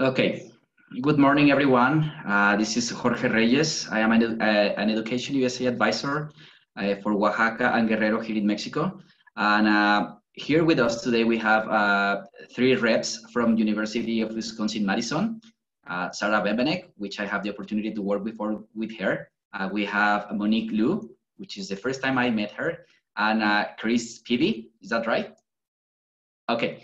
Okay. Good morning, everyone. Uh, this is Jorge Reyes. I am an, uh, an Education USA advisor uh, for Oaxaca and Guerrero here in Mexico. And uh, here with us today, we have uh, three reps from University of Wisconsin-Madison. Uh, Sarah Bembenek, which I have the opportunity to work before with her. we have Monique Liu, which is the first time I met her, and Chris Peavy. Is that right? Okay.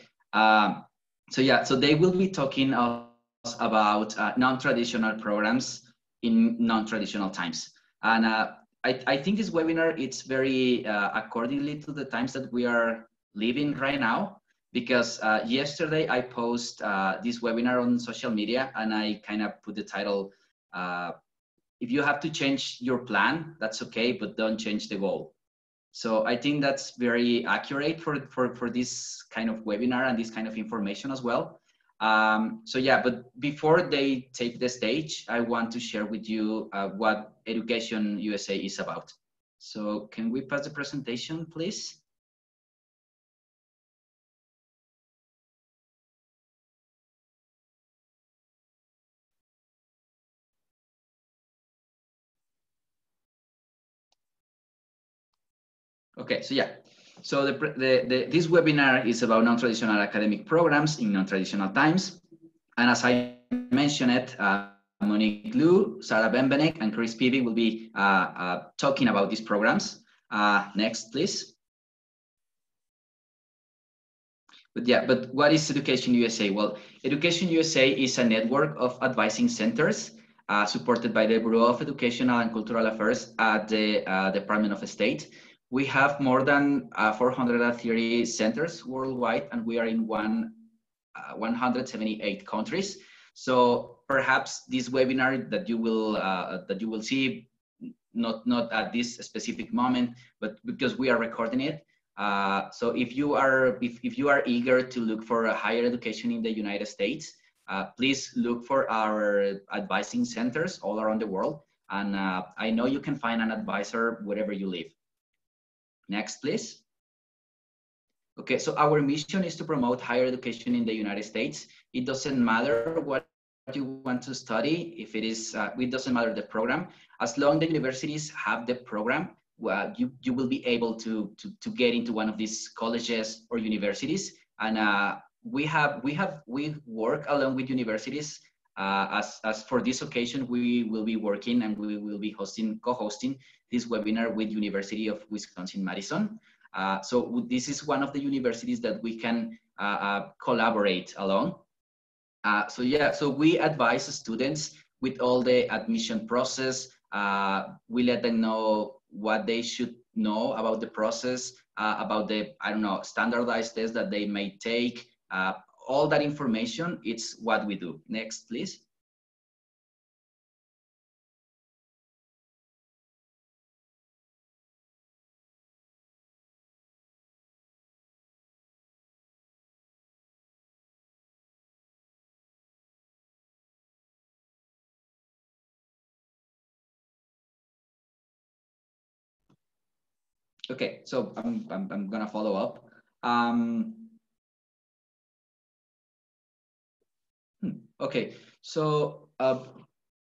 So yeah, so they will be talking about uh, non-traditional programs in non-traditional times. And uh, I, I, think this webinar, it's very uh, accordingly to the times that we are living right now, because uh, yesterday I post uh, this webinar on social media and I kind of put the title, uh, if you have to change your plan, that's okay, but don't change the goal. So I think that's very accurate for, for, for this kind of webinar and this kind of information as well. Um, so yeah, but before they take the stage, I want to share with you uh, what Education USA is about. So can we pass the presentation, please? Okay, so yeah. So the, the, the, this webinar is about non-traditional academic programs in non-traditional times. And as I mentioned it, uh, Monique Liu, Sarah Bembenek, and Chris Peavy will be uh, uh, talking about these programs. Uh, next, please. But yeah, but what is Education USA? Well, Education USA is a network of advising centers uh, supported by the Bureau of Educational and Cultural Affairs at the uh, Department of State we have more than uh, 430 centers worldwide, and we are in one, uh, 178 countries. So perhaps this webinar that you will uh, that you will see, not not at this specific moment, but because we are recording it. Uh, so if you are if, if you are eager to look for a higher education in the United States, uh, please look for our advising centers all around the world. And uh, I know you can find an advisor wherever you live. Next, please. Okay, so our mission is to promote higher education in the United States. It doesn't matter what you want to study, if it is, uh, it doesn't matter the program. As long the universities have the program, well, you, you will be able to, to, to get into one of these colleges or universities. And uh, we have, we have, we work along with universities uh, as, as for this occasion, we will be working and we will be hosting, co-hosting this webinar with University of Wisconsin-Madison. Uh, so this is one of the universities that we can uh, uh collaborate along. Uh, so yeah, so we advise students with all the admission process. We let them know what they should know about the process, about the, I don't know, standardized tests that they may take, all that information, it's what we do. Next, please. Okay, so I'm, I'm, I'm gonna follow up. Um, Okay, so uh,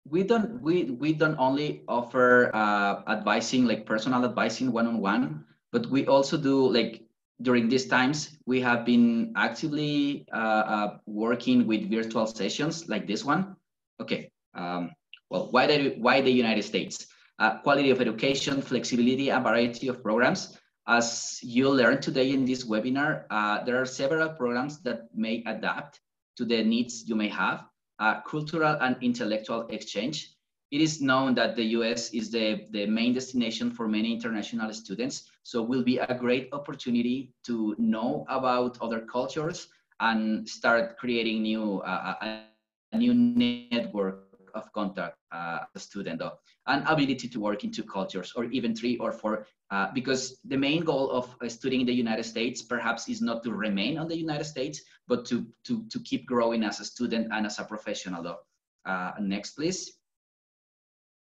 we don't we we don't only offer uh, advising like personal advising one on one, but we also do like during these times we have been actively uh, uh, working with virtual sessions like this one. Okay, um, well, why the why the United States? Uh, quality of education, flexibility, and variety of programs. As you learned today in this webinar, uh, there are several programs that may adapt to the needs you may have, cultural and intellectual exchange. It is known that the US is the, the main destination for many international students, so will be a great opportunity to know about other cultures and start creating new uh, a new network of contact uh, a student though, and ability to work in two cultures or even three or four uh, because the main goal of uh, studying in the United States perhaps is not to remain on the United States, but to, to, to keep growing as a student and as a professional. Uh, next, please.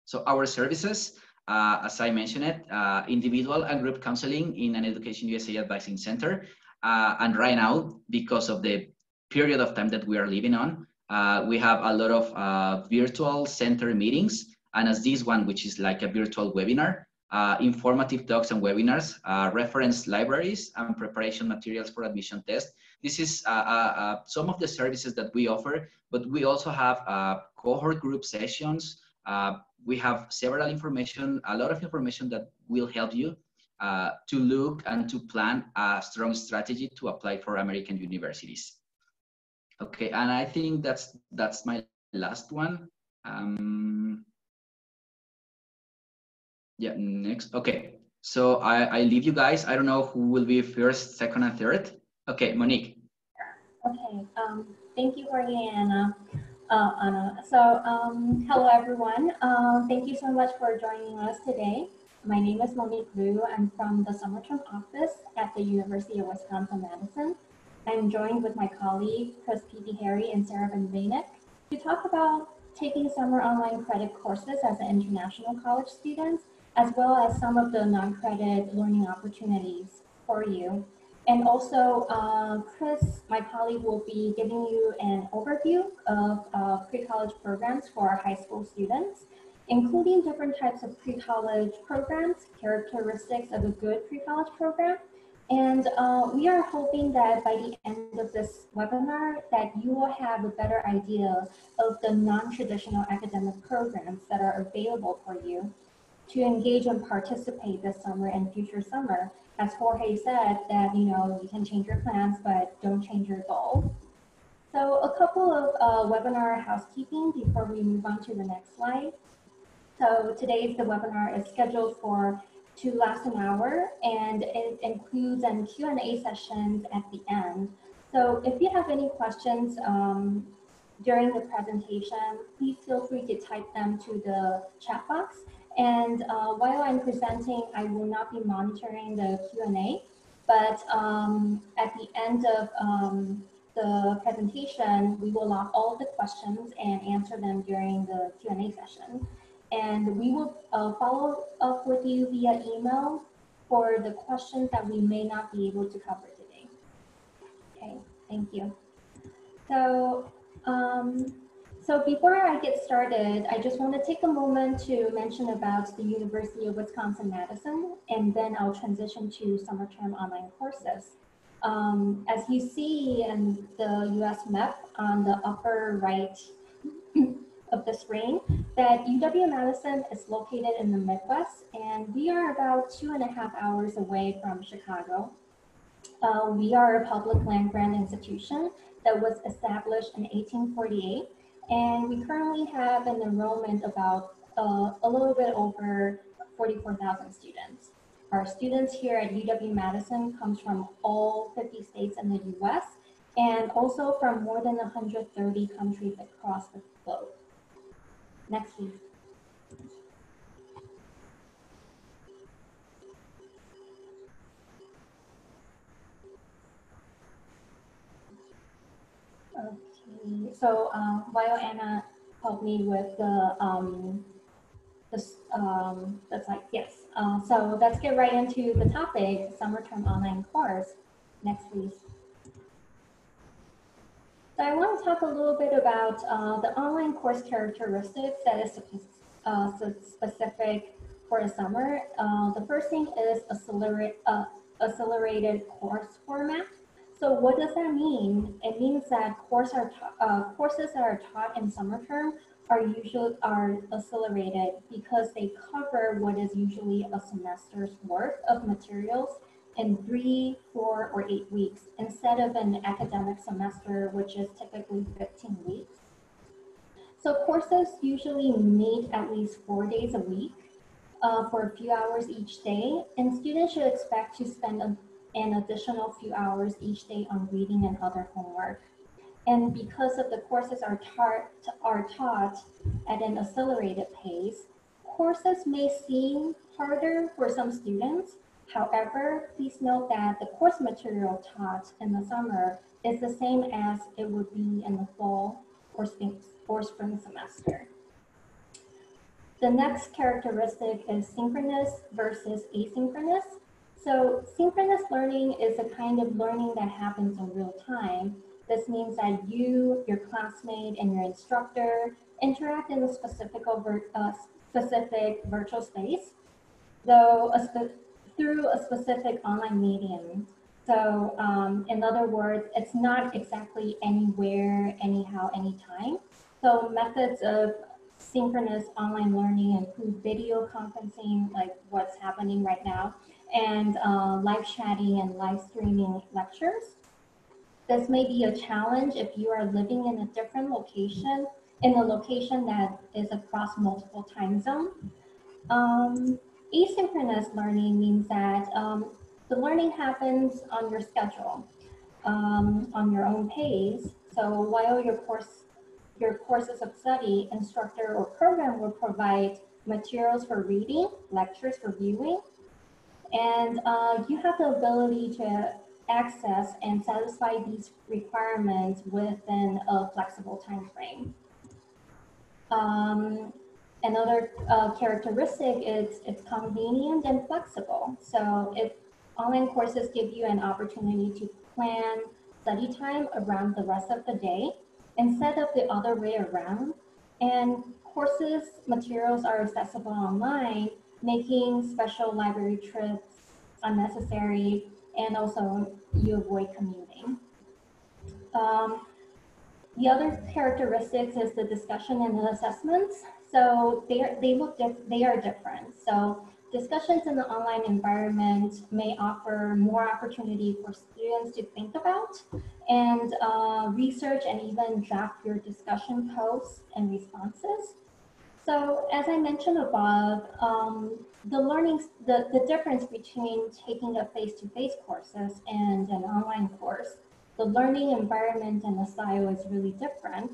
So our services, uh, as I mentioned it, uh, individual and group counseling in an Education USA Advising Center. and right now, because of the period of time that we are living on, Uh, we have a lot of uh, virtual center meetings, and as this one, which is like a virtual webinar, uh, informative talks and webinars, uh, reference libraries, and preparation materials for admission test. This is uh, uh, some of the services that we offer, but we also have cohort group sessions. we have several information, a lot of information that will help you to look and to plan a strong strategy to apply for American universities. Okay, and I think that's that's my last one. Um, yeah, next. Okay, so I, I leave you guys. I don't know who will be first, second, and third. Okay, Monique. Okay, um, thank you, Anna. Uh, Anna. So, um, hello everyone. Uh, thank you so much for joining us today. My name is Monique Liu. I'm from the summer term office at the University of Wisconsin-Madison. I'm joined with my colleague, Chris P. Harry and Sarah Bembenek, to talk about taking summer online credit courses as an international college student, as well as some of the non-credit learning opportunities for you. And also, uh, Chris, my colleague, will be giving you an overview of uh, pre-college programs for our high school students, including different types of pre-college programs, characteristics of a good pre-college program, and uh, we are hoping that by the end of this webinar that you will have a better idea of the non-traditional academic programs that are available for you to engage and participate this summer and future summer. As Jorge said that, you know, you can change your plans, but don't change your goals. So a couple of uh, webinar housekeeping before we move on to the next slide. So today's the webinar is scheduled for to last an hour and it includes an Q&A sessions at the end. So if you have any questions um, during the presentation, please feel free to type them to the chat box. And uh, while I'm presenting, I will not be monitoring the Q&A, but um, at the end of um, the presentation, we will log all the questions and answer them during the Q&A session and we will uh, follow up with you via email for the questions that we may not be able to cover today. Okay, thank you. So, um, so before I get started, I just want to take a moment to mention about the University of Wisconsin-Madison, and then I'll transition to summer term online courses. Um, as you see in the US map on the upper right of the screen that UW-Madison is located in the Midwest and we are about two and a half hours away from Chicago. Uh, we are a public land grant institution that was established in 1848 and we currently have an enrollment about uh, a little bit over 44,000 students. Our students here at UW-Madison comes from all 50 states in the US and also from more than 130 countries across the globe. Next, please. Okay, so um, while Anna helped me with the um, um, that's like yes. Uh, so let's get right into the topic: summer term online course. Next, please. So I want to talk a little bit about uh, the online course characteristics that is uh, specific for the summer. Uh, the first thing is accelerate, uh, accelerated course format. So what does that mean? It means that course are uh, courses that are taught in summer term are usually are accelerated because they cover what is usually a semester's worth of materials in three, four, or eight weeks instead of an academic semester, which is typically 15 weeks. So courses usually meet at least four days a week uh, for a few hours each day, and students should expect to spend a, an additional few hours each day on reading and other homework. And because of the courses are, taught, are taught at an accelerated pace, courses may seem harder for some students, However, please note that the course material taught in the summer is the same as it would be in the fall or spring, or spring semester. The next characteristic is synchronous versus asynchronous. So synchronous learning is a kind of learning that happens in real time, This means that you, your classmate, and your instructor interact in a specific, uh, specific virtual space, though a spe through a specific online medium. So um, in other words, it's not exactly anywhere, anyhow, anytime. So methods of synchronous online learning include video conferencing, like what's happening right now, and uh, live chatting and live streaming lectures. This may be a challenge if you are living in a different location, in a location that is across multiple time zones. Um, asynchronous learning means that um, the learning happens on your schedule, um, on your own pace. So while your course, your courses of study, instructor or program will provide materials for reading, lectures for viewing, and uh, you have the ability to access and satisfy these requirements within a flexible time frame. Um, another uh, characteristic is it's convenient and flexible. So if online courses give you an opportunity to plan study time around the rest of the day instead of the other way around, and courses materials are accessible online, making special library trips unnecessary and also you avoid commuting. Um, the other characteristics is the discussion and the assessments. So they are, they look they are different. So discussions in the online environment may offer more opportunity for students to think about and uh, research and even draft your discussion posts and responses. So as I mentioned above, um, the learning, the, the difference between taking a face-to-face -face courses and an online course, the learning environment and the style is really different.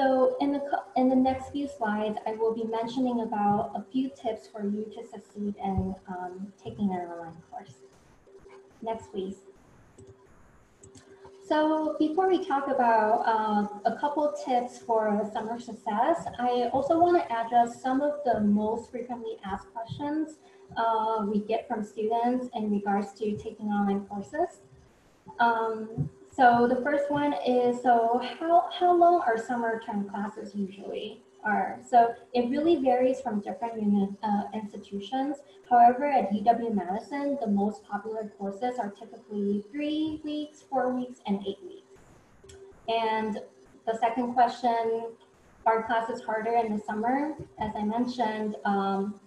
So in the, in the next few slides, I will be mentioning about a few tips for you to succeed in um, taking an online course. Next, please. So before we talk about uh, a couple tips for summer success, I also want to address some of the most frequently asked questions uh, we get from students in regards to taking online courses. Um, so the first one is, so how, how long are summer term classes usually? are. So it really varies from different uh, institutions. However, at UW-Madison, the most popular courses are typically three weeks, four weeks, and eight weeks. And the second question, are classes harder in the summer? As I mentioned, um,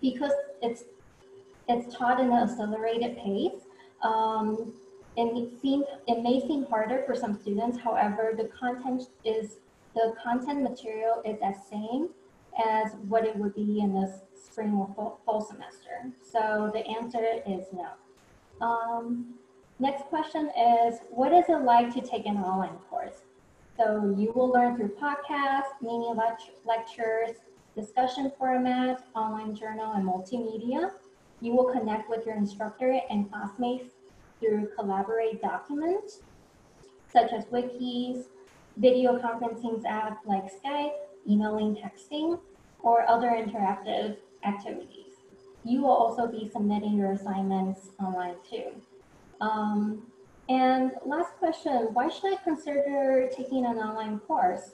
because it's it's taught in an accelerated pace, um, it it may seem harder for some students. However, the content is the content material is the same as what it would be in the spring or fall, semester. So the answer is no. Um, next question is, what is it like to take an online course? So you will learn through podcasts, mini lectures, discussion format, online journal, and multimedia. You will connect with your instructor and classmates through collaborate documents, such as wikis, video conferencing apps like Skype, emailing, texting, or other interactive activities. You will also be submitting your assignments online too. Um, and last question, why should I consider taking an online course?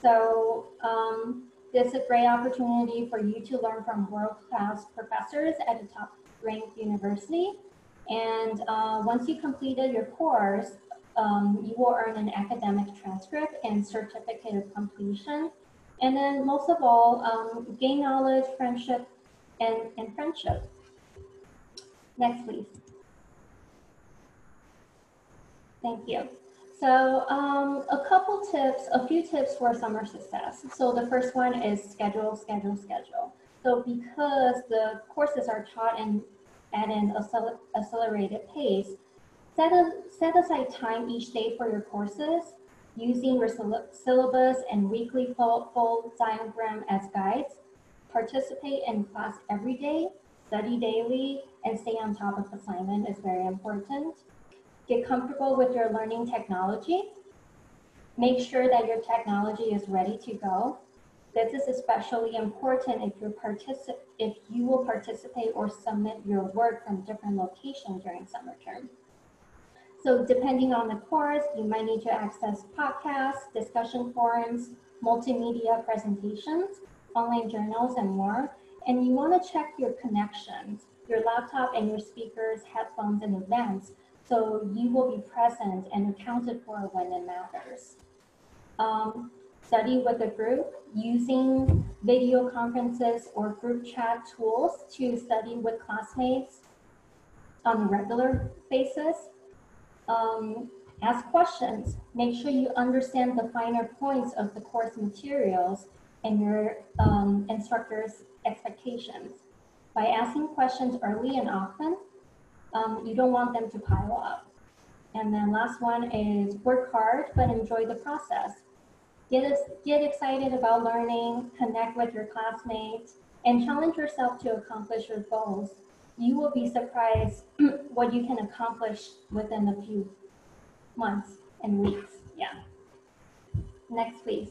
So um, is a great opportunity for you to learn from world-class professors at a top-ranked university. And uh, once you completed your course, um, you will earn an academic transcript and certificate of completion. And then most of all, um, gain knowledge, friendship, and, and friendship. Next, please. Thank you. So um, a couple tips, a few tips for summer success. So the first one is schedule, schedule, schedule. So because the courses are taught in, at an accelerated pace, Set, a, set aside time each day for your courses using your syllabus and weekly full diagram as guides. Participate in class every day, study daily, and stay on top of assignment is very important. Get comfortable with your learning technology. Make sure that your technology is ready to go. This is especially important if, you're if you will participate or submit your work from different locations during summer term. So depending on the course, you might need to access podcasts, discussion forums, multimedia presentations, online journals, and more. And you want to check your connections, your laptop and your speakers, headphones and events, so you will be present and accounted for when it matters. Um, study with a group using video conferences or group chat tools to study with classmates on a regular basis. Um, ask questions. Make sure you understand the finer points of the course materials and your um, instructor's expectations. By asking questions early and often, um, you don't want them to pile up. And then last one is work hard, but enjoy the process. Get, get excited about learning, connect with your classmates, and challenge yourself to accomplish your goals. You will be surprised what you can accomplish within a few months and weeks. Yeah. Next, please.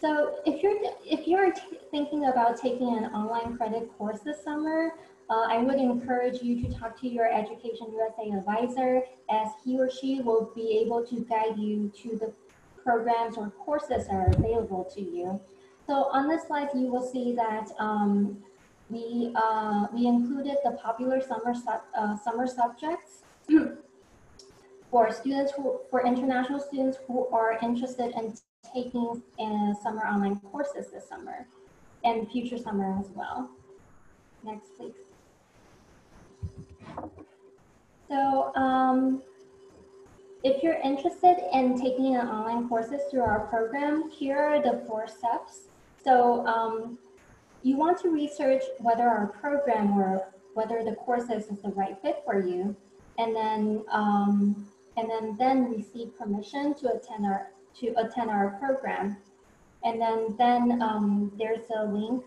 So if you're if you're thinking about taking an online credit course this summer, uh, I would encourage you to talk to your Education USA advisor as he or she will be able to guide you to the programs or courses are available to you. So on this slide, you will see that um, we, uh, we included the popular summer, uh, summer subjects for students who, for international students who are interested in taking uh, summer online courses this summer and future summer as well. Next, please. So um, if you're interested in taking an online courses through our program, here are the four steps. So um, you want to research whether our program or whether the courses is the right fit for you, and then um, and then then receive permission to attend our to attend our program, and then then um, there's a link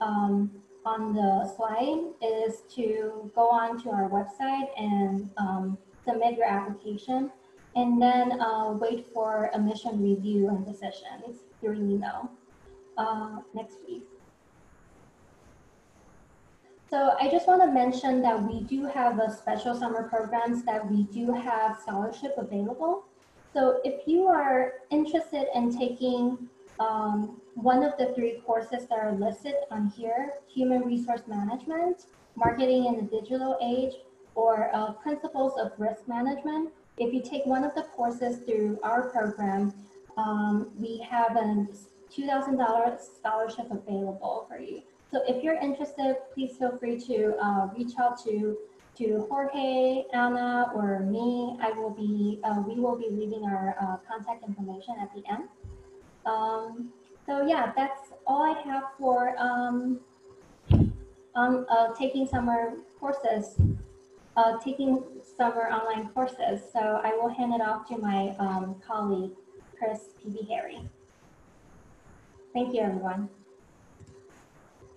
um, on the slide is to go on to our website and um, submit your application and then uh, wait for admission review and decisions through email. Uh, next, week. So I just want to mention that we do have a special summer programs that we do have scholarship available. So if you are interested in taking um, one of the three courses that are listed on here, Human Resource Management, Marketing in the Digital Age, or uh, Principles of Risk Management, if you take one of the courses through our program, um, we have a $2,000 scholarship available for you. So if you're interested, please feel free to uh, reach out to to Jorge, Anna, or me. I will be, uh, we will be leaving our uh, contact information at the end. Um, so yeah, that's all I have for um, um, uh, taking summer courses, uh, taking summer online courses. So I will hand it off to my um, colleague, Chris P.B. Harry. Thank you, everyone.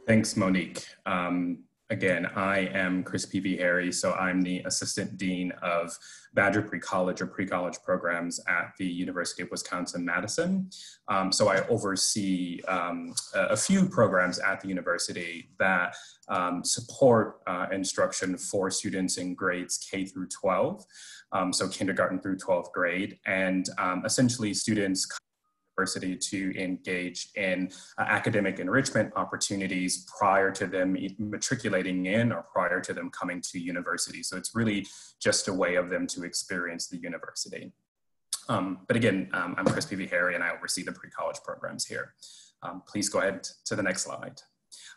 Thanks, Monique. Um, again, I am Chris P.V. Harry, so I'm the Assistant Dean of Badger Pre-College or Pre-College Programs at the University of Wisconsin-Madison. Um, so I oversee um, a, few programs at the university that um, support uh, instruction for students in grades K through 12, um, so kindergarten through 12th grade, and um, essentially students university to engage in uh, academic enrichment opportunities prior to them matriculating in or prior to them coming to university. So it's really just a way of them to experience the university. Um, but again, um, I'm Chris P.V. Harry and I oversee the pre-college programs here. Um, please go ahead to the next slide.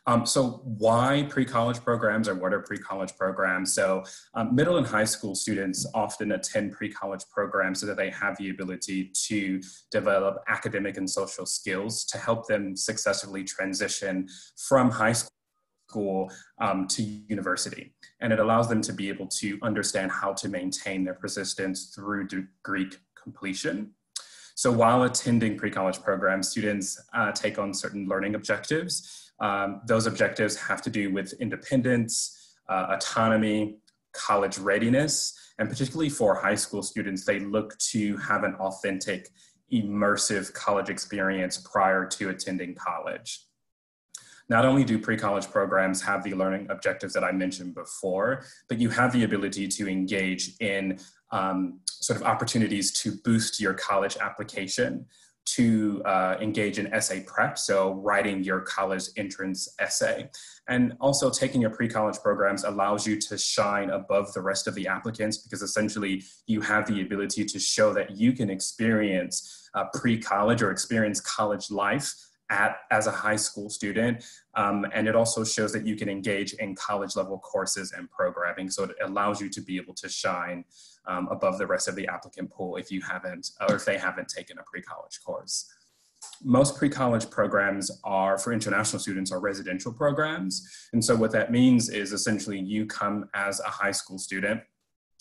Um, so why pre-college programs or what are pre-college programs? So um, middle and high school students often attend pre-college programs so that they have the ability to develop academic and social skills to help them successfully transition from high school school um, to university. And it allows them to be able to understand how to maintain their persistence through degree completion. So while attending pre-college programs, students uh, take on certain learning objectives um, those objectives have to do with independence, uh, autonomy, college readiness, and particularly for high school students, they look to have an authentic, immersive college experience prior to attending college. not only do pre-college programs have the learning objectives that I mentioned before, but you have the ability to engage in um, sort of opportunities to boost your college application to uh, engage in essay prep, so writing your college entrance essay. And also taking your pre-college programs allows you to shine above the rest of the applicants because essentially you have the ability to show that you can experience uh, pre-college or experience college life at, as a high school student. Um, and it also shows that you can engage in college level courses and programming. So it allows you to be able to shine um, above the rest of the applicant pool if you haven't, or if they haven't taken a pre-college course. Most pre-college programs are for international students are residential programs. And so what that means is essentially you come as a high school student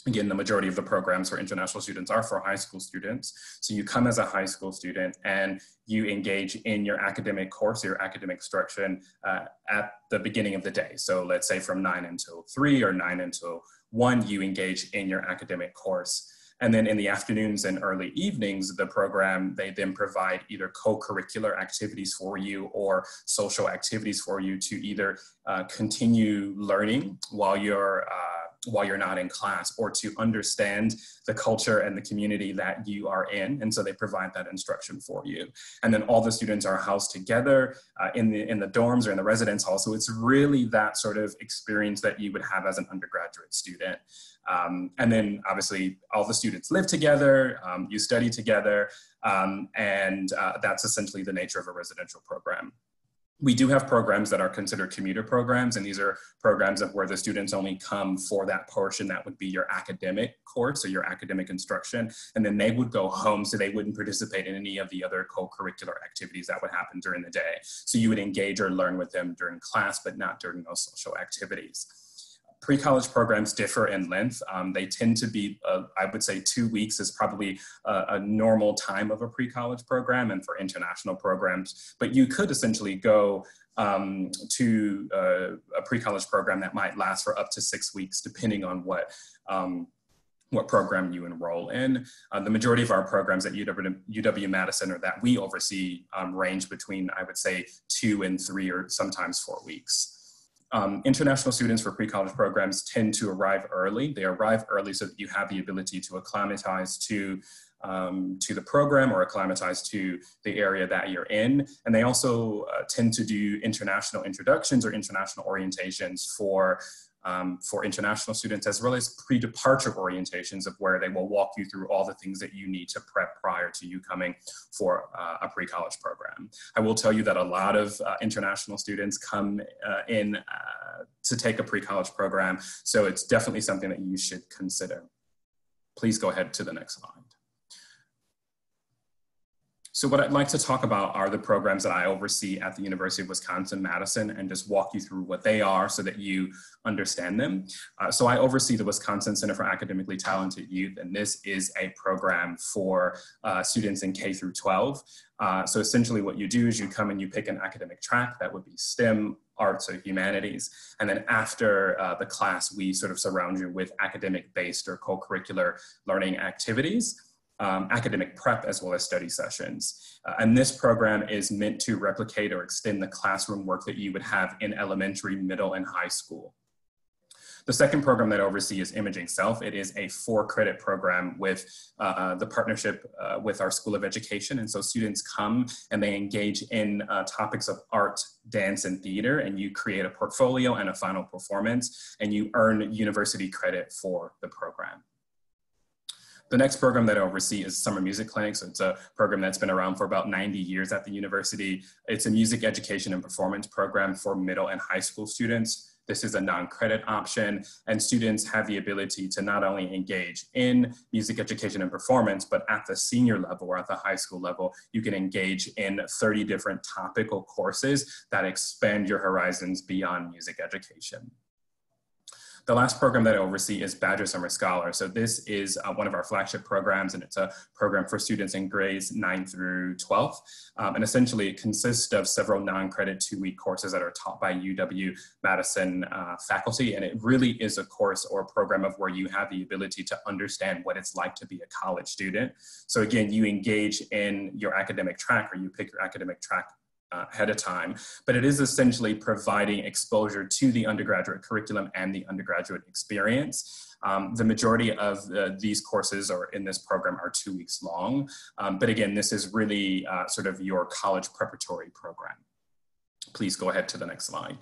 Again, the majority of the programs for international students are for high school students. So you come as a high school student and you engage in your academic course, your academic instruction uh, at the beginning of the day. So let's say from nine until three or nine until one, you engage in your academic course. And then in the afternoons and early evenings, the program, they then provide either co-curricular activities for you or social activities for you to either uh, continue learning while you're uh, while you're not in class or to understand the culture and the community that you are in. And so they provide that instruction for you. And then all the students are housed together uh, in, the, in the dorms or in the residence hall. So it's really that sort of experience that you would have as an undergraduate student. Um, and then obviously all the students live together, um, you study together, um, and uh, that's essentially the nature of a residential program we do have programs that are considered commuter programs, and these are programs of where the students only come for that portion that would be your academic course or your academic instruction, and then they would go home so they wouldn't participate in any of the other co-curricular activities that would happen during the day. So you would engage or learn with them during class, but not during those social activities pre-college programs differ in length. Um, they tend to be, uh, I would say two weeks is probably a, a normal time of a pre-college program and for international programs, but you could essentially go um, to uh, a pre-college program that might last for up to six weeks, depending on what um, what program you enroll in. Uh, the majority of our programs at UW, UW-Madison or that we oversee um, range between, I would say, two and three or sometimes four weeks. Um, international students for pre-college programs tend to arrive early. They arrive early so that you have the ability to acclimatize to um, to the program or acclimatize to the area that you're in. And they also uh, tend to do international introductions or international orientations for um, for international students, as well as pre-departure orientations of where they will walk you through all the things that you need to prep prior to you coming for uh, a pre-college program. I will tell you that a lot of uh, international students come uh, in uh, to take a pre-college program, so it's definitely something that you should consider. Please go ahead to the next slide. So what I'd like to talk about are the programs that I oversee at the University of Wisconsin-Madison and just walk you through what they are so that you understand them. Uh, so I oversee the Wisconsin Center for Academically Talented Youth, and this is a program for uh, students in K through 12. Uh, so essentially what you do is you come and you pick an academic track, that would be STEM, arts or humanities. And then after uh, the class, we sort of surround you with academic based or co-curricular learning activities um, academic prep as well as study sessions. Uh, and this program is meant to replicate or extend the classroom work that you would have in elementary, middle, and high school. The second program that I oversee is Imaging Self. It is a four credit program with uh, the partnership uh, with our School of Education. And so students come and they engage in uh, topics of art, dance, and theater, and you create a portfolio and a final performance, and you earn university credit for the program. The next program that I oversee is Summer Music Clinic. So it's a program that's been around for about 90 years at the university. It's a music education and performance program for middle and high school students. This is a non-credit option and students have the ability to not only engage in music education and performance, but at the senior level or at the high school level, you can engage in 30 different topical courses that expand your horizons beyond music education. The last program that I oversee is Badger Summer Scholar. So this is uh, one of our flagship programs and it's a program for students in grades 9 through 12. Um, and essentially it consists of several non-credit two-week courses that are taught by UW-Madison uh, faculty. And it really is a course or program of where you have the ability to understand what it's like to be a college student. So again, you engage in your academic track or you pick your academic track uh, ahead of time, but it is essentially providing exposure to the undergraduate curriculum and the undergraduate experience. Um, the majority of uh, these courses or in this program are two weeks long. Um, but again, this is really uh, sort of your college preparatory program. Please go ahead to the next slide.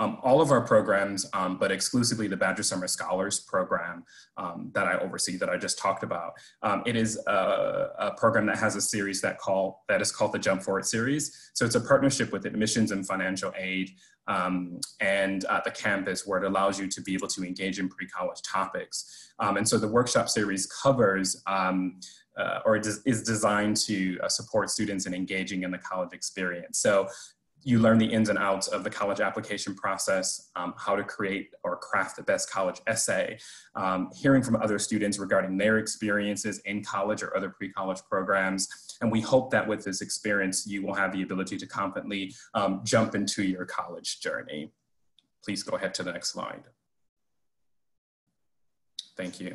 Um, all of our programs, um, but exclusively the Badger Summer Scholars program um, that I oversee that I just talked about. Um, it is a, a, program that has a series that call that is called the Jump Forward series. So it's a partnership with admissions and financial aid um, and uh, the campus where it allows you to be able to engage in pre-college topics. Um, and so the workshop series covers uh, or is designed to uh, support students in engaging in the college experience. So you learn the ins and outs of the college application process, um, how to create or craft the best college essay, um, hearing from other students regarding their experiences in college or other pre-college programs. And we hope that with this experience, you will have the ability to confidently um, jump into your college journey. Please go ahead to the next slide. Thank you.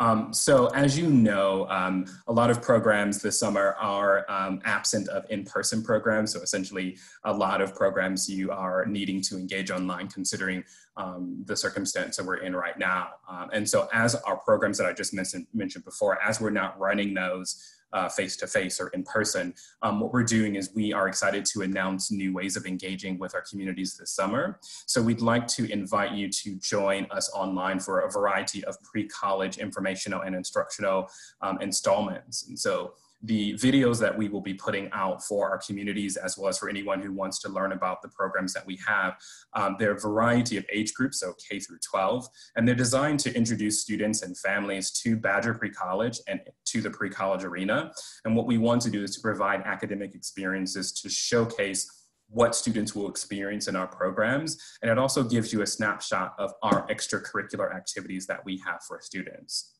Um, so as you know, um, a lot of programs this summer are um, absent of in-person programs. So essentially a lot of programs you are needing to engage online considering um, the circumstance that we're in right now. Um, and so as our programs that I just mentioned, mentioned before, as we're not running those face to face or in person. Um, what we're doing is we are excited to announce new ways of engaging with our communities this summer. So we'd like to invite you to join us online for a variety of pre-college informational and instructional um, installments. And so the videos that we will be putting out for our communities as well as for anyone who wants to learn about the programs that we have. Um, there are a variety of age groups, so K through 12, and they're designed to introduce students and families to Badger Pre-College and to the pre-college arena. And what we want to do is to provide academic experiences to showcase what students will experience in our programs. And it also gives you a snapshot of our extracurricular activities that we have for students.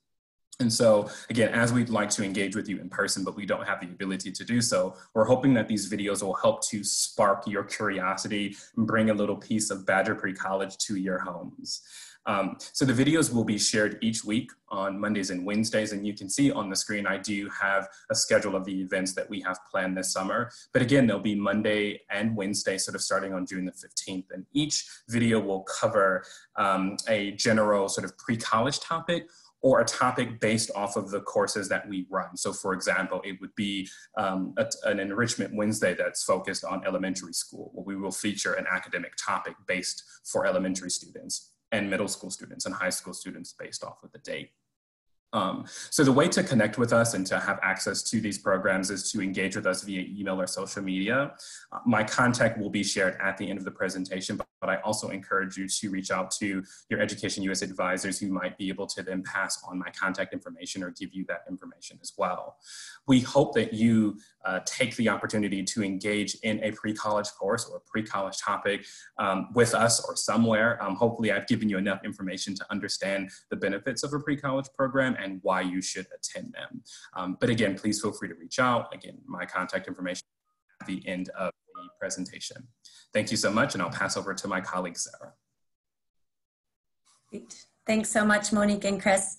And so again, as we'd like to engage with you in person, but we don't have the ability to do so, we're hoping that these videos will help to spark your curiosity and bring a little piece of Badger Pre-College to your homes. Um, so the videos will be shared each week on Mondays and Wednesdays, and you can see on the screen I do have a schedule of the events that we have planned this summer. But again, they'll be Monday and Wednesday, sort of starting on June the 15th, and each video will cover um, a general sort of pre-college topic or a topic based off of the courses that we run. So for example, it would be um, a, an enrichment Wednesday that's focused on elementary school, where we will feature an academic topic based for elementary students and middle school students and high school students based off of the date. Um, so the way to connect with us and to have access to these programs is to engage with us via email or social media. Uh, my contact will be shared at the end of the presentation, but, but, I also encourage you to reach out to your Education US advisors who might be able to then pass on my contact information or give you that information as well. We hope that you uh, take the opportunity to engage in a pre-college course or a pre-college topic um, with us or somewhere. Um, hopefully I've given you enough information to understand the benefits of a pre-college program and why you should attend them. Um, but again, please feel free to reach out. Again, my contact information at the end of the presentation. Thank you so much, and I'll pass over to my colleague, Sarah. Great. Thanks so much, Monique and Chris.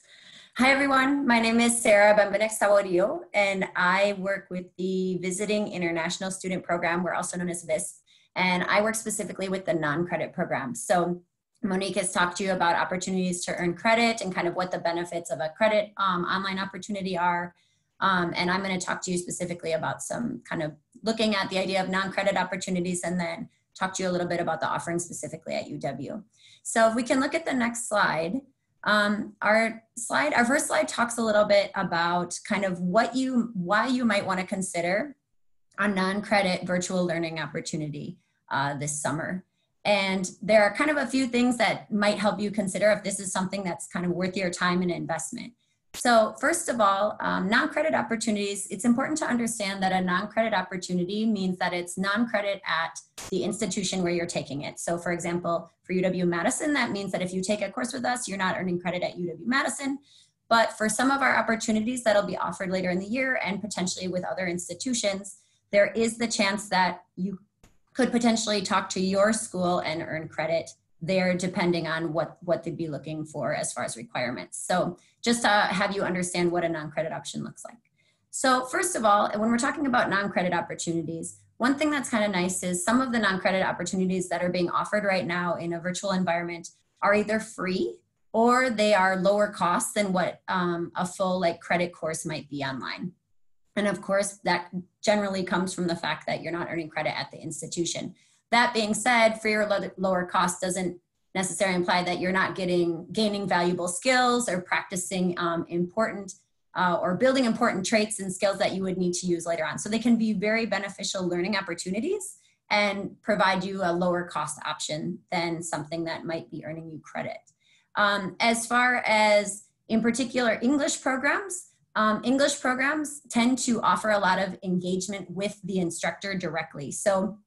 Hi, everyone. My name is Sarah Bembenek Saborio, and I work with the Visiting International Student Program. We're also known as VISP, and I work specifically with the non-credit program. So Monique has talked to you about opportunities to earn credit and kind of what the benefits of a credit um, online opportunity are. Um, and I'm going to talk to you specifically about some kind of looking at the idea of non-credit opportunities and then talk to you a little bit about the offering specifically at UW. So if we can look at the next slide, um, our slide, our first slide talks a little bit about kind of what you, why you might want to consider a non-credit virtual learning opportunity uh, this summer. And there are kind of a few things that might help you consider if this is something that's kind of worth your time and investment. So first of all, um, non-credit opportunities, it's important to understand that a non-credit opportunity means that it's non-credit at the institution where you're taking it. So for example, for UW-Madison, that means that if you take a course with us, you're not earning credit at UW-Madison. But for some of our opportunities that'll be offered later in the year and potentially with other institutions, there is the chance that you could potentially talk to your school and earn credit there depending on what, what they'd be looking for as far as requirements. So just to have you understand what a non-credit option looks like. So first of all, when we're talking about non-credit opportunities, one thing that's kind of nice is some of the non-credit opportunities that are being offered right now in a virtual environment are either free or they are lower cost than what um, a full like credit course might be online. And of course, that generally comes from the fact that you're not earning credit at the institution. That being said, free or lower cost doesn't necessarily imply that you're not getting gaining valuable skills or practicing um, important uh, or building important traits and skills that you would need to use later on. So they can be very beneficial learning opportunities and provide you a lower cost option than something that might be earning you credit. Um, as far as in particular English programs, um, English programs tend to offer a lot of engagement with the instructor directly. So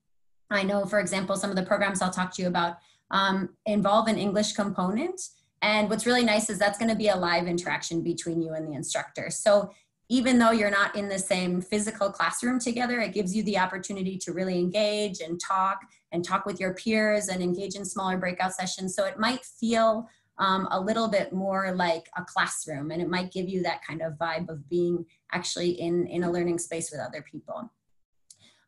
I know, for example, some of the programs I'll talk to you about um, involve an English component. And what's really nice is that's going to be a live interaction between you and the instructor. So even though you're not in the same physical classroom together, it gives you the opportunity to really engage and talk and talk with your peers and engage in smaller breakout sessions. So it might feel um, a little bit more like a classroom and it might give you that kind of vibe of being actually in, in a learning space with other people.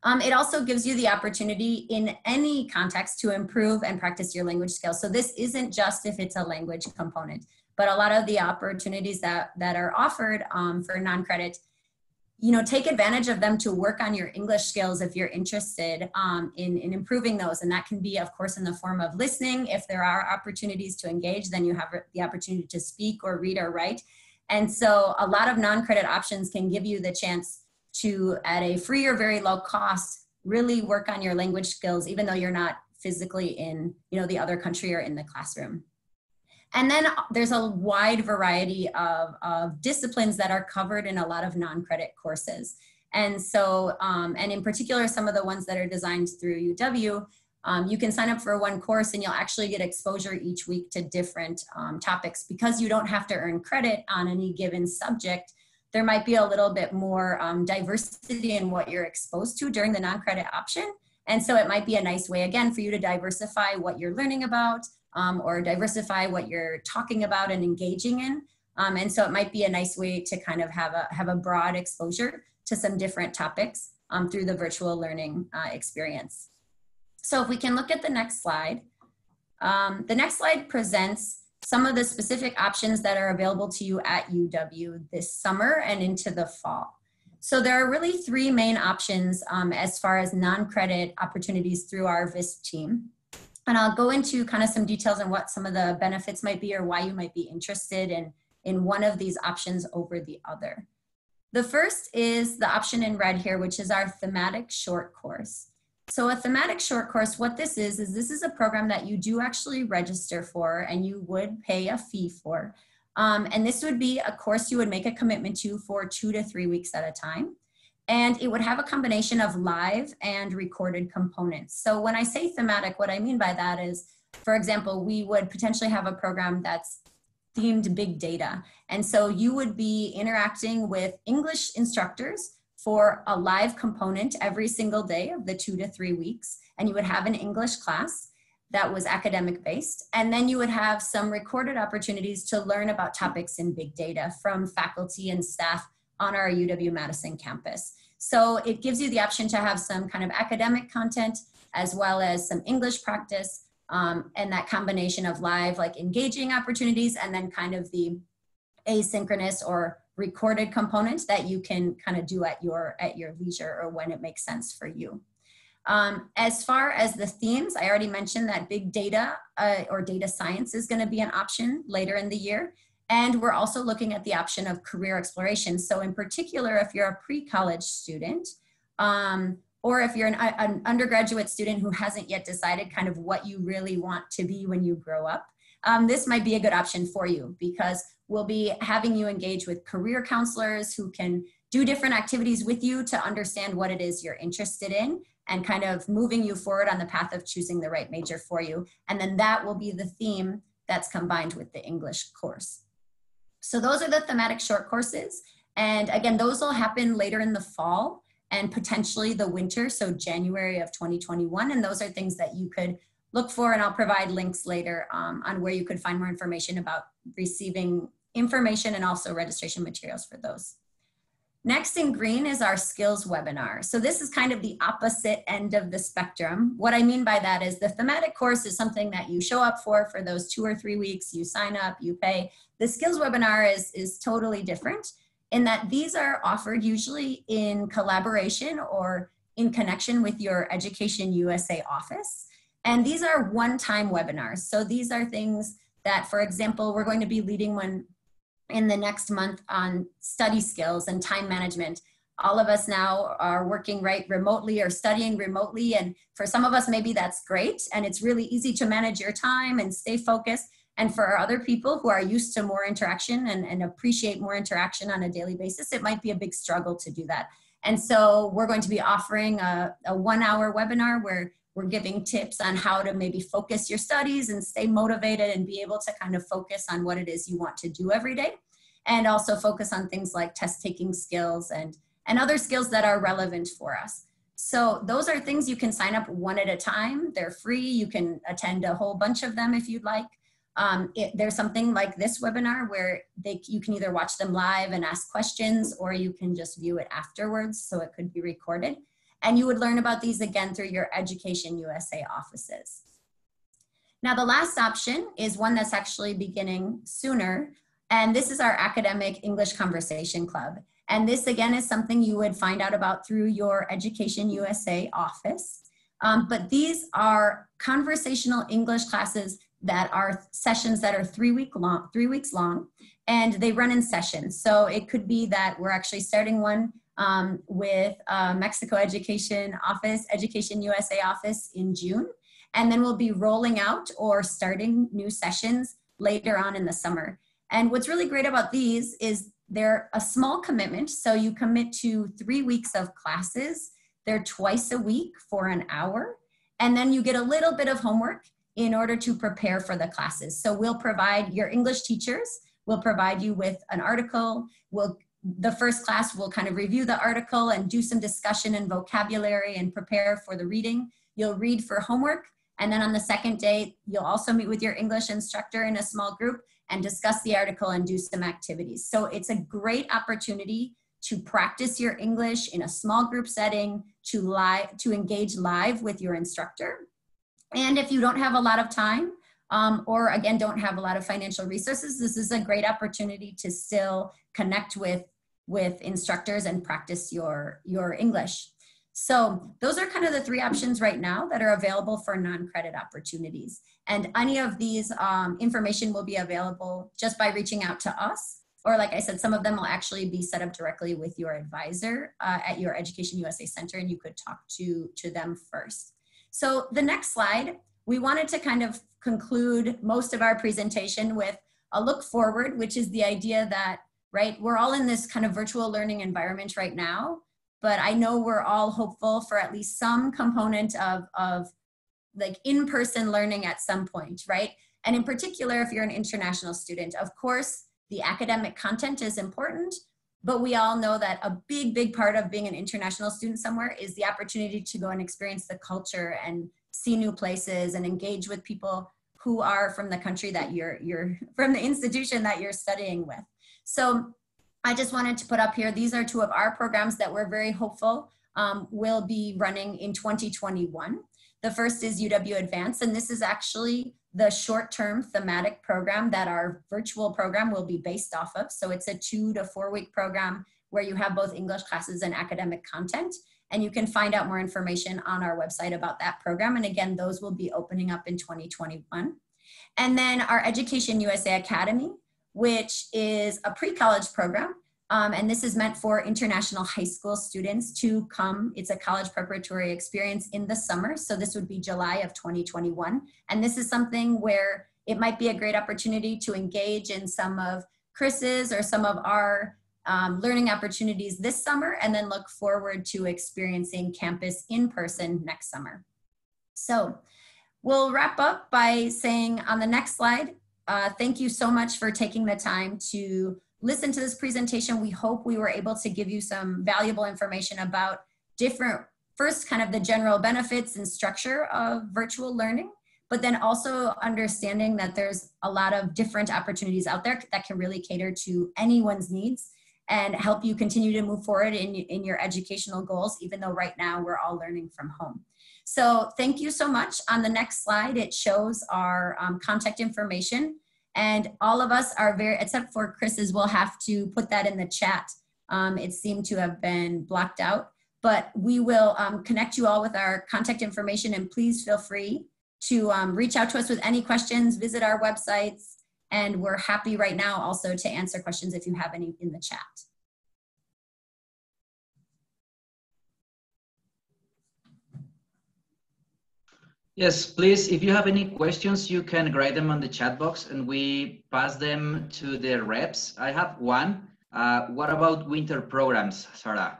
Um, it also gives you the opportunity in any context to improve and practice your language skills. So this isn't just if it's a language component, but a lot of the opportunities that, that are offered um, for non-credit, you know, take advantage of them to work on your English skills if you're interested um, in, in improving those. And that can be, of course, in the form of listening. If there are opportunities to engage, then you have the opportunity to speak or read or write. And so a lot of non-credit options can give you the chance to, at a free or very low cost, really work on your language skills, even though you're not physically in you know, the other country or in the classroom. And then there's a wide variety of, of disciplines that are covered in a lot of non-credit courses. And so, um, and in particular, some of the ones that are designed through UW, um, you can sign up for one course and you'll actually get exposure each week to different um, topics because you don't have to earn credit on any given subject there might be a little bit more um, diversity in what you're exposed to during the non-credit option. And so it might be a nice way, again, for you to diversify what you're learning about um, or diversify what you're talking about and engaging in. Um, and so it might be a nice way to kind of have a, have a broad exposure to some different topics um, through the virtual learning uh, experience. So if we can look at the next slide. Um, the next slide presents some of the specific options that are available to you at UW this summer and into the fall. So there are really three main options um, as far as non-credit opportunities through our VISP team. And I'll go into kind of some details on what some of the benefits might be or why you might be interested in, in one of these options over the other. The first is the option in red here, which is our thematic short course. So a thematic short course, what this is, is this is a program that you do actually register for and you would pay a fee for. Um, and this would be a course you would make a commitment to for two to three weeks at a time. And it would have a combination of live and recorded components. So when I say thematic, what I mean by that is, for example, we would potentially have a program that's themed big data. And so you would be interacting with English instructors for a live component every single day of the two to three weeks. And you would have an English class that was academic based. And then you would have some recorded opportunities to learn about topics in big data from faculty and staff on our UW Madison campus. So it gives you the option to have some kind of academic content as well as some English practice um, and that combination of live like engaging opportunities and then kind of the asynchronous or recorded component that you can kind of do at your at your leisure or when it makes sense for you. Um, as far as the themes, I already mentioned that big data uh, or data science is going to be an option later in the year. And we're also looking at the option of career exploration. So in particular, if you're a pre-college student, um, or if you're an, an, undergraduate student who hasn't yet decided kind of what you really want to be when you grow up, um, this might be a good option for you because we'll be having you engage with career counselors who can do different activities with you to understand what it is you're interested in and kind of moving you forward on the path of choosing the right major for you. And then that will be the theme that's combined with the English course. So those are the thematic short courses. And again, those will happen later in the fall and potentially the winter, so January of 2021. And those are things that you could look for, and I'll provide links later um, on where you could find more information about receiving information and also registration materials for those. Next in green is our skills webinar. So this is kind of the opposite end of the spectrum. What I mean by that is the thematic course is something that you show up for for those two or three weeks, you sign up, you pay. The skills webinar is, is totally different in that these are offered usually in collaboration or in connection with your Education USA office. And these are one-time webinars. So these are things that, for example, we're going to be leading one in the next month on study skills and time management. All of us now are working right remotely or studying remotely. And for some of us, maybe that's great. And it's really easy to manage your time and stay focused. And for other people who are used to more interaction and, and appreciate more interaction on a daily basis, it might be a big struggle to do that. And so we're going to be offering a, a one hour webinar where we're giving tips on how to maybe focus your studies and stay motivated and be able to kind of focus on what it is you want to do every day. And also focus on things like test taking skills and, and other skills that are relevant for us. So those are things you can sign up one at a time. They're free. You can attend a whole bunch of them if you'd like. Um, it, there's something like this webinar where they, you can either watch them live and ask questions or you can just view it afterwards so it could be recorded. And you would learn about these again through your Education USA offices. Now the last option is one that's actually beginning sooner. And this is our Academic English Conversation Club. And this again is something you would find out about through your Education USA office. Um, but these are conversational English classes that are sessions that are three week long, three weeks long, and they run in sessions. So it could be that we're actually starting one um, with uh, Mexico Education Office, Education USA Office in June. And then we'll be rolling out or starting new sessions later on in the summer. And what's really great about these is they're a small commitment. So you commit to three weeks of classes. They're twice a week for an hour. And then you get a little bit of homework in order to prepare for the classes. So we'll provide your English teachers, we'll provide you with an article, we'll the first class will kind of review the article and do some discussion and vocabulary and prepare for the reading. You'll read for homework. And then on the second day, you'll also meet with your English instructor in a small group and discuss the article and do some activities. So it's a great opportunity to practice your English in a small group setting, to, live, to engage live with your instructor. And if you don't have a lot of time, um, or again, don't have a lot of financial resources, this is a great opportunity to still connect with with instructors and practice your, your English. So those are kind of the three options right now that are available for non-credit opportunities. And any of these um, information will be available just by reaching out to us. Or like I said, some of them will actually be set up directly with your advisor uh, at your Education USA Center and you could talk to, to them first. So the next slide, we wanted to kind of conclude most of our presentation with a look forward, which is the idea that right? We're all in this kind of virtual learning environment right now, but I know we're all hopeful for at least some component of, of like in-person learning at some point, right? And in particular, if you're an international student, of course, the academic content is important, but we all know that a big, big part of being an international student somewhere is the opportunity to go and experience the culture and see new places and engage with people who are from the country that you're, you're from the institution that you're studying with. So I just wanted to put up here, these are two of our programs that we're very hopeful um, will be running in 2021. The first is UW Advance, and this is actually the short-term thematic program that our virtual program will be based off of. So it's a two to four week program where you have both English classes and academic content. And you can find out more information on our website about that program. And again, those will be opening up in 2021. And then our Education USA Academy, which is a pre-college program. Um, and this is meant for international high school students to come. It's a college preparatory experience in the summer. So this would be July of 2021. And this is something where it might be a great opportunity to engage in some of Chris's or some of our um, learning opportunities this summer and then look forward to experiencing campus in person next summer. So we'll wrap up by saying on the next slide, uh, thank you so much for taking the time to listen to this presentation. We hope we were able to give you some valuable information about different, first kind of the general benefits and structure of virtual learning, but then also understanding that there's a lot of different opportunities out there that can really cater to anyone's needs and help you continue to move forward in, in your educational goals, even though right now we're all learning from home. So thank you so much. On the next slide, it shows our um, contact information. And all of us are very, except for Chris's, will have to put that in the chat. Um, it seemed to have been blocked out, but we will um, connect you all with our contact information and please feel free to um, reach out to us with any questions, visit our websites, and we're happy right now also to answer questions if you have any in the chat. Yes, please, if you have any questions, you can write them on the chat box and we pass them to the reps. I have one. Uh, what about winter programs, Sarah?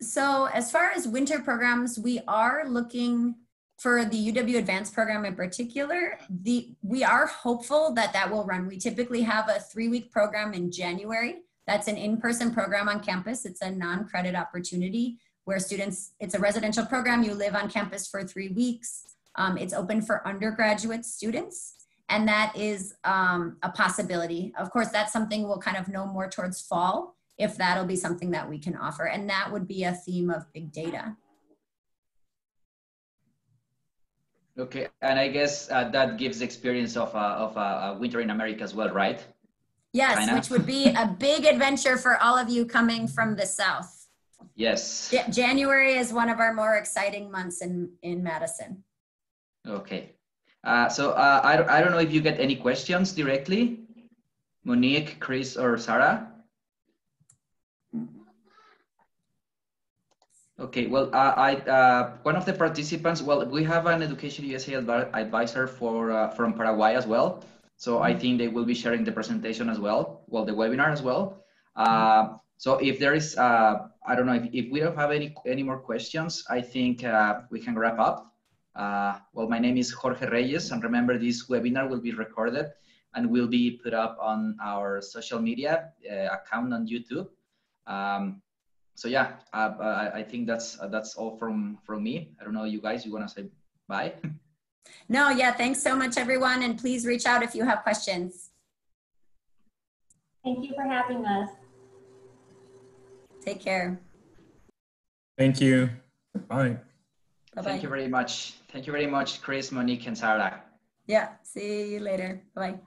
So as far as winter programs, we are looking for the UW Advanced program in particular, the we are hopeful that that will run. We typically have a three-week program in January. That's an in-person program on campus. It's a non-credit opportunity where students, it's a residential program. You live on campus for three weeks. Um, it's open for undergraduate students. And that is um, a possibility. Of course, that's something we'll kind of know more towards fall, if that'll be something that we can offer. And that would be a theme of big data. Okay, and I guess uh, that gives experience of uh, of uh, winter in America as well, right? Yes, Kinda. which would be a big adventure for all of you coming from the south. Yes. Ja January is one of our more exciting months in in Madison. Okay, uh, so uh, I I don't know if you get any questions directly, Monique, Chris, or Sarah. Okay, well, uh, I uh, one of the participants. Well, we have an Education USA advisor for uh, from Paraguay as well. So I think they will be sharing the presentation as well. Well, the webinar as well. Uh, so if there is, uh, I don't know if, if we don't have any any more questions, I think uh, we can wrap up. well, my name is Jorge Reyes, and remember this webinar will be recorded and will be put up on our social media account on YouTube. Um, so yeah, uh, I think that's uh, that's all from from me. I don't know, you guys, you want to say bye? No, yeah, thanks so much, everyone, and please reach out if you have questions. Thank you for having us. Take care. Thank you. Bye. Bye -bye. Thank you very much. Thank you very much, Chris, Monique, and Sarah. Yeah, see you later. Bye.